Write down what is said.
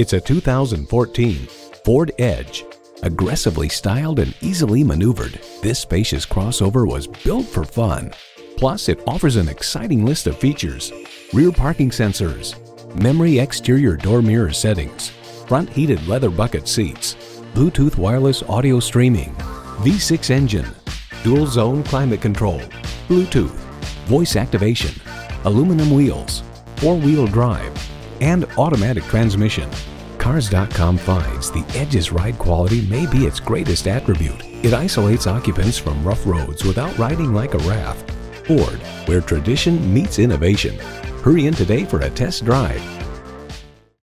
It's a 2014 Ford Edge. Aggressively styled and easily maneuvered, this spacious crossover was built for fun. Plus, it offers an exciting list of features. Rear parking sensors, memory exterior door mirror settings, front heated leather bucket seats, Bluetooth wireless audio streaming, V6 engine, dual zone climate control, Bluetooth, voice activation, aluminum wheels, four-wheel drive, and automatic transmission. Cars.com finds the Edge's ride quality may be its greatest attribute. It isolates occupants from rough roads without riding like a raft. Ford, where tradition meets innovation. Hurry in today for a test drive.